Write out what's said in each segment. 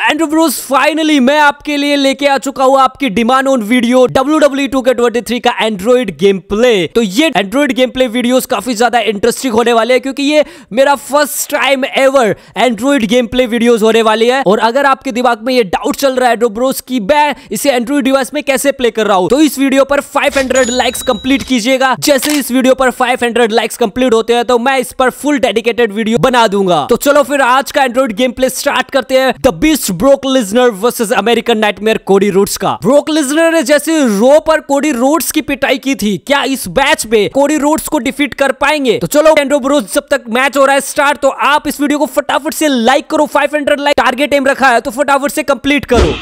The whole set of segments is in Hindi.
एंड्रू ब्रूस फाइनली मैं आपके लिए लेके आ चुका हूँ आपकी demand on video W W two K twenty three का एंड्रॉइड गेम प्ले तो ये एंड्रॉइड गेम प्ले वीडियो काफ़ी ज़्यादा इंटरेस्टिंग होने वाले हैं क्योंकि ये मेरा first time ever Android game play videos होने वाली है। और अगर आपके दिमाग में ये डाउट चल रहा है एंड्रू ब्रूस की मैं इसे एंड्रॉइड डिवाइस में कैसे प्ले कर रहा हूँ तो इस वीडियो पर 500 लाइक्स कंप्लीट कीजिएगा। जैसे इस वीडियो पर 500 लाइक्स कंप्लीट होते हैं तो मैं इस पर फुल डेडिकेटेड वीडियो बना दूँगा। तो चलो फिर आज का एंड्रॉइड गेम प्ले स्टार्ट करते हैं। The beast Brock Lesnar versus American nightmare Cody Rhodes का। ब्रोक लिजनर ने जैसे रो पर कोडी रूट्स की पिटाई की थी, क्या इस मैच में कोडी रूट्स को डिफीट कर पाएँगे? तो चलो एंड्रो ब्रोस जब तक मैच हो रहा है स्टार्ट तो आप इस वीडियो को फटाफट से लाइक करो 500 लाइक टारगेट एम रखा है तो फटाफट से कंप्लीट करो।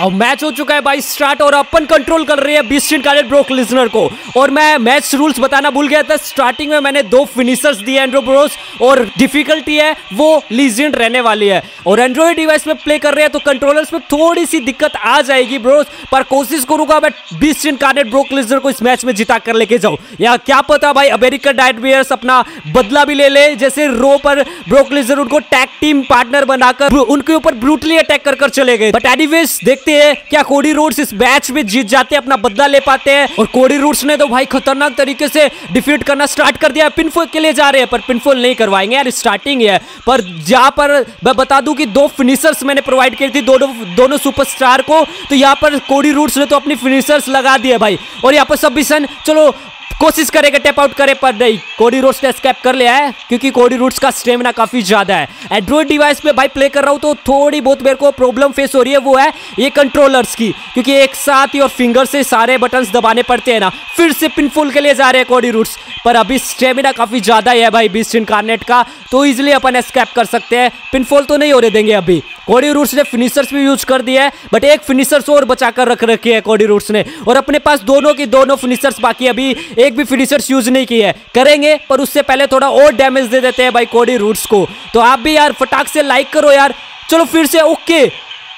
अब मैच हो चुका है भाई स्टार्ट और अपन कंट्रोल कर रही है बिस्टिन कार्डेट ब्रोक लिजनर को। और मैं मैच रूल्स बताना भूल गया था। स्टार्टिंग में मैंने दो फिनिशर्स दिए एंड्रो ब्रोस और डिफिकल्टी है, वो लीजेंड रहने वाली है। और एंड्रॉइड डिवाइस में प्ले कर रहे हैं तो कंट्रोलर्स में थोड़ी सी दिक्कत आ जाएगी ब्रोस पर कोशिश करूँगा मैं बिस्टिन कार्डेट ब्रोक लिजनर को इस मैच में जिता कर लेके जाऊँ। या क्या पता भाई अमेरिकन डाइट बियर्स अपना बदला भी ले ले, जैसे रो पर ब्रोक लिजनर उनको टैग टीम पार्टनर बनाकर उनके ऊपर ब्रूटली अटैक कर कर चले गए। बट एनीवेज देखते देखते हैं क्या कोडी रूट्स इस मैच में जीत जाते हैं, अपना बदला ले पाते हैं। और कोडी रूट्स ने तो भाई खतरनाक तरीके से डिफीट करना स्टार्ट कर दिया पिनफोल के लिए जा रहे हैं, पर पिनफोल नहीं करवाएँगे यार, स्टार्टिंग है। पर जहाँ पर मैं बता दूँ कि दो फिनिशर्स मैंने प्रोवाइड की थी, दोनों दोनों सुपरस्टार को। तो यहाँ पर कोडी रूट्स ने तो अपनी फिनिशर्स लगा दिए भाई। और यहाँ पर सब चलो कोशिश करेगा टेप आउट करे, पर नहीं कोडी रूट्स ने स्कैप कर लिया है, क्योंकि कोडी रूट्स का स्टेमिना काफ़ी ज़्यादा है। एंड्रॉइड डिवाइस पे भाई प्ले कर रहा हूँ तो थोड़ी बहुत मेरे को प्रॉब्लम फेस हो रही है, वो है ये कंट्रोलर्स की, क्योंकि एक साथ ही और फिंगर से सारे बटन दबाने पड़ते हैं ना। फिर से पिनफुल के लिए जा रहे हैं कोडी रूट्स पर अभी स्टेमिना काफ़ी ज़्यादा है भाई बीस इनकारनेट का तो इजिली अपन स्कैप कर सकते हैं। पिनफॉल तो नहीं होने देंगे अभी। कोडी रूट्स ने फिनिशर्स भी यूज़ कर दिया है बट एक फिनिशर्स और बचा कर रख रखे है कोडी रूट्स ने, और अपने पास दोनों की दोनों फिनिशर्स बाकी अभी। एक भी फिनिशर्स यूज़ नहीं किए करेंगे, पर उससे पहले थोड़ा और डैमेज दे देते हैं भाई कोडी रूट्स को। तो आप भी यार फटाक से लाइक करो यार। चलो फिर से ओके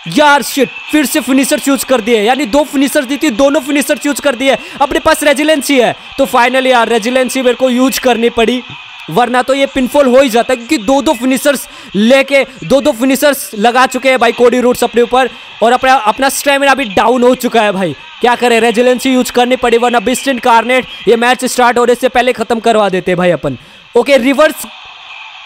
यार शिट फिर से फिनिशर यूज़ कर दिए। यानी दो फिनिशर दी थी, दोनों फिनिशर यूज़ कर दिए। अपने पास रेजिलेंसी है। तो फाइनली यार रेजिलेंसी मेरे को यूज़ करनी पड़ी। वरना तो ये पिनफॉल हो ही जाता है, क्योंकि दो दो फिनिशर्स लेके दो दो फिनिशर्स लगा चुके हैं भाई कोडी रूट्स अपने ऊपर, और अपना अपना स्टेमिना भी डाउन हो चुका है भाई। क्या करें रेजिलेंसी यूज़ करनी पड़ी, वरना बिस्टिन कार्नेट ये मैच स्टार्ट होने से पहले खत्म करवा देते भाई अपन। ओके रिवर्स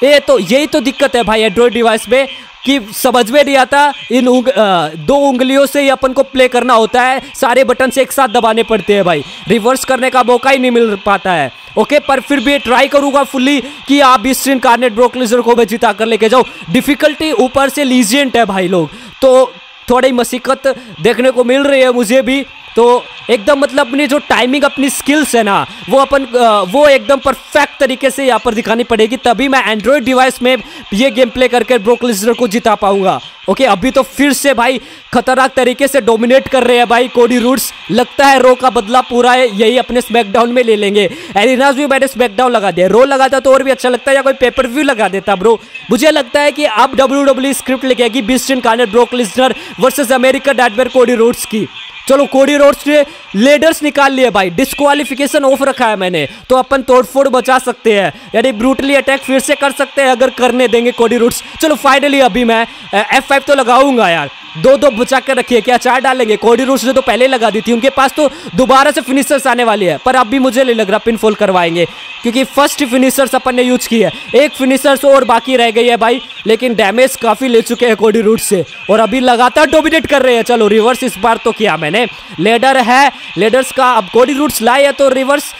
ये तो यही तो दिक्कत है भाई एंड्रॉइड डिवाइस में कि समझ में नहीं आता इन उंग, आ, दो उंगलियों से ही अपन को प्ले करना होता है सारे बटन से एक साथ दबाने पड़ते हैं भाई। रिवर्स करने का मौका ही नहीं मिल पाता है। ओके पर फिर भी ट्राई करूँगा फुल्ली कि आप इस कार्नेट ब्रोकलिजर को मैं जिता कर लेके जाऊँ। डिफिकल्टी ऊपर से लीजेंट है भाई लोग। तो थोड़ी मसीकत देखने को मिल रही है मुझे भी। तो एकदम मतलब अपनी जो टाइमिंग अपनी स्किल्स है ना, वो अपन वो एकदम परफेक्ट तरीके से यहाँ पर दिखानी पड़ेगी, तभी मैं एंड्रॉयड डिवाइस में ये गेम प्ले करके ब्रोकलिजर को जिता पाऊँगा। ओके अभी तो फिर से भाई खतरनाक तरीके से डोमिनेट कर रहे हैं भाई कोडी रूट्स लगता है रो का बदला पूरा है, यही अपने स्मैकडाउन में ले लेंगे। एरिनाज भी मैंने स्मैकडाउन लगा दिया। रो लगाता तो और भी अच्छा लगता है या कोई पेपर व्यू लगा देता ब्रो मुझे लगता है कि अब W script लिखेगी beast incarnate Brock Lesnar versus America डैटवेयर Cody Rhodes की। चलो, कोडी रोड्स ने लेडर्स निकाल लिए भाई। डिस्कालिफिकेशन ऑफ़ रखा है मैंने। तो अपन तोड़फोड़ बचा सकते हैं। यानी ब्रूटली अटैक फिर से कर सकते हैं, अगर करने देंगे कोडी रोड्स। चलो फाइनली अभी मैं एफ़ फाइव तो लगाऊँगा यार। दो दो बचा कर रखिए क्या चार डालेंगे? कोडी रूट्स ने तो पहले लगा दी थी। उनके पास तो दोबारा से फिनिशर्स आने वाली है। पर अब भी मुझे नहीं लग रहा पिन फोल करवाएँगे। क्योंकि फ़र्स्ट फिनिशर्स अपन ने यूज़ की है। एक फिनिशर्स और बाकी रह गई है भाई। लेकिन डैमेज काफ़ी ले चुके हैं कोडी रूट से। और अभी लगातार डोमिनेट कर रहे हैं। चलो रिवर्स इस बार तो किया मैंने। लेडर है। लेडर्स का अब कोडी रूट्स लाए है तो रिवर्स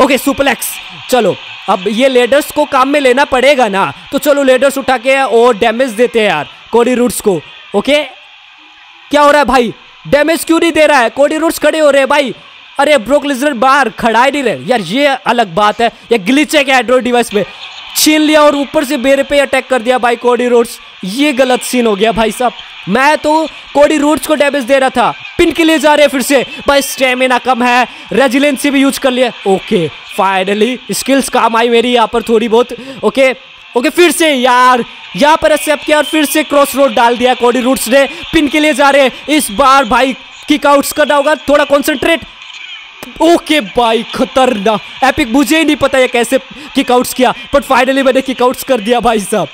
ओके सुपलेक्स चलो, अब ये लेडर्स को काम में लेना पड़ेगा ना। तो चलो लेडर्स उठा के और डैमेज देते हैं यार, कोडी रूट्स को। ओके क्या हो रहा है भाई? डैमेज क्यों नहीं दे रहा है? कोडी रूट्स खड़े हो रहे हैं भाई। अरे ब्रोक लिजर बाहर खड़ा ही नहीं रहे। यार, ये अलग बात है। ये ग्लिच है क्या एंड्रॉइड डिवाइस पे छीन लिया और ऊपर से मेरे पे अटैक कर दिया भाई कोडी रूट्स ये गलत सीन हो गया भाई साहब। मैं तो कोडी रूट्स को डैमेज दे रहा था। पिन के लिए जा रहे फिर से। भाई स्टेमिना कम है। रेजिलेंसी भी यूज़ कर लिया ओके फाइनली स्किल्स काम आई मेरी यहाँ पर थोड़ी बहुत। ओके ओके, फिर से यार, यहाँ पर एक्सेप्ट किया, और फिर से क्रॉस रोड डाल दिया कोडी रूट्स ने। पिन के लिए जा रहे इस बार भाई किक आउट्स करना होगा, थोड़ा कॉन्सेंट्रेट ओके, भाई, खतरनाक। एपिक मुझे ही नहीं पता ये कैसे किकआउट्स किया बट फाइनली मैंने किकआउट्स कर दिया भाई साहब।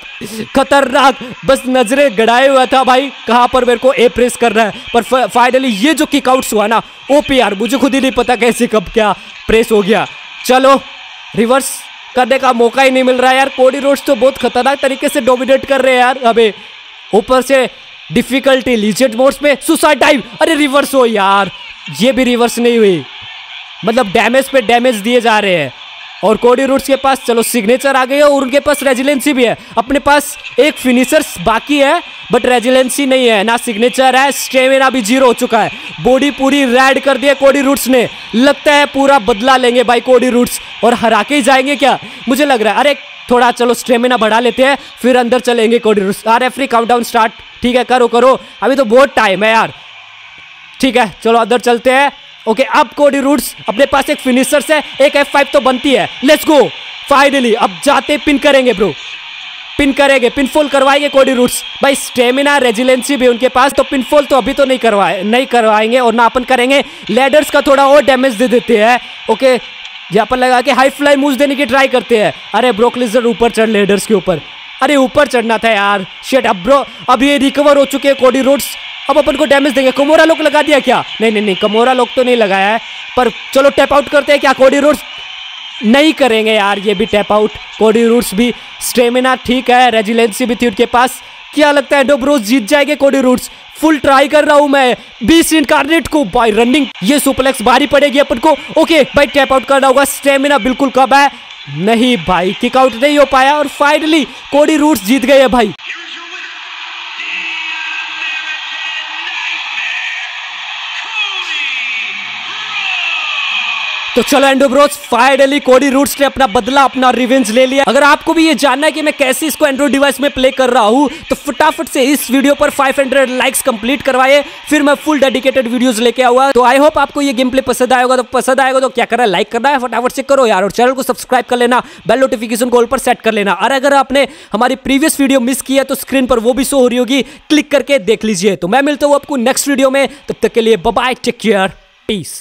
खतरनाक, बस नज़रें गड़ाए हुआ था भाई, कहाँ पर मेरे को ए प्रेस करना है। पर फाइनली ये जो किकआउट्स हुआ ना ओपी यार मुझे खुद ही नहीं पता कैसे कब क्या प्रेस हो गया। चलो रिवर्स करने का मौका ही नहीं मिल रहा है यार। कोडी रोड्स तो बहुत खतरनाक तरीके से डोमिनेट कर रहे हैं यार। अबे, ऊपर से डिफिकल्टी लीजेंड मोड्स में सुसाइड डाइव अरे रिवर्स हो यार। ये भी रिवर्स नहीं हुई। मतलब डैमेज पे डैमेज दिए जा रहे हैं। और कोडी रूट्स के पास, चलो सिग्नेचर आ गई है और उनके पास रेजिलेंसी भी है। अपने पास एक फिनिशर्स बाकी है बट रेजिलेंसी नहीं है। ना सिग्नेचर है स्टेमिना भी ज़ीरो हो चुका है। बॉडी पूरी रेड कर दिया कोडी रूट्स ने। लगता है पूरा बदला लेंगे भाई कोडी रूट्स। और हरा के ही जाएँगे क्या? मुझे लग रहा है, अरे थोड़ा चलो स्टेमिना बढ़ा लेते हैं, फिर अंदर चलेंगे Cody Rhodes. R F countdown start ठीक है, करो करो। अभी तो बहुत टाइम है यार। ठीक है, चलो अंदर चलते हैं। ओके अब कोडी रूट्स अपने पास एक फिनिशर है एक एफ़ फाइव तो बनती है। लेट्स गो फाइनली अब जाते पिन करेंगे ब्रो पिन करेंगे पिनफोल करवाएँगे कोडी रूट्स भाई स्टेमिना रेजिलेंसी भी उनके पास तो पिनफोल तो अभी तो नहीं करवाए, नहीं करवाएँगे और ना अपन करेंगे। लेडर्स का थोड़ा और डैमेज दे देते हैं। ओके यहाँ पर लगा के हाई फ्लाई मूव देने की ट्राई करते हैं। अरे ब्रोकलिजर ऊपर चढ़ लेडर्स के ऊपर। अरे, ऊपर चढ़ना था यार। शेट अब ब्रो अब ये रिकवर हो चुके हैं कोडी रूट्स अब अपन को डैमेज देंगे। कमोरा लोग लगा दिया क्या? नहीं नहीं नहीं, कमोरा लोग तो नहीं लगाया है, पर चलो टैप आउट करते हैं क्या? कोडी रूट्स नहीं करेंगे यार, ये भी टैप आउट कोडी रूट्स भी स्टेमिना ठीक है रेजिलेंसी भी थी उनके पास। क्या लगता है डोब्रोज जीत जाएँगे कोडी रूट्स फुल ट्राई कर रहा हूँ मैं। बीस इनकारनेट को बाय रनिंग ये सुपलेक्स भारी पड़ेगी अपन को। ओके भाई टैप आउट करना होगा। स्टेमिना बिल्कुल कब है। नहीं भाई किक आउट नहीं हो पाया। और फाइनली कोडी रूट्स जीत गए भाई। तो चलो एंडो फाइनली कोडी रूट्स ने अपना बदला, अपना रिवेंज ले लिया। अगर आपको भी ये जानना है कि मैं कैसे इसको एंड्रॉइड डिवाइस में प्ले कर रहा हूँ तो फटाफट से इस वीडियो पर 500 लाइक्स कंप्लीट करवाए फिर मैं फुल डेडिकेटेड वीडियोस लेके आऊँगा। तो आई होप आपको ये गेम प्ले पसंद आएगा तो पसंद आएगा तो क्या करना है? लाइक करना है, फटाफट से करो यार, और चैनल को सब्सक्राइब कर लेना बेल नोटिफिकेशन कॉल पर सेट कर लेना। और अगर आपने हमारी प्रीवियस वीडियो मिस किया तो स्क्रीन पर वो भी शो हो रही होगी क्लिक करके देख लीजिए। तो मैं मिलता हूँ आपको नेक्स्ट वीडियो में, तब तक के लिए बाय टेक केयर पीस